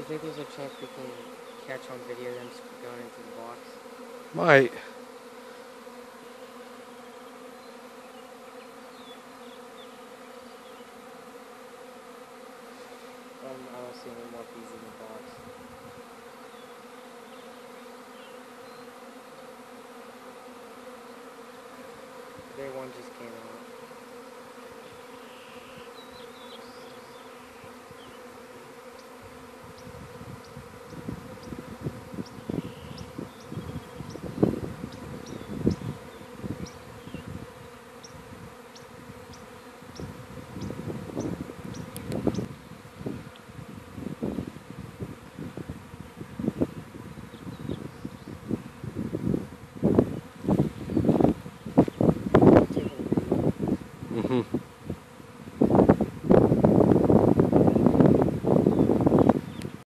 you think there's a chance we can catch on video them going into the box? Might. Um, I don't see any more bees in the box. Day one just came out. Mm.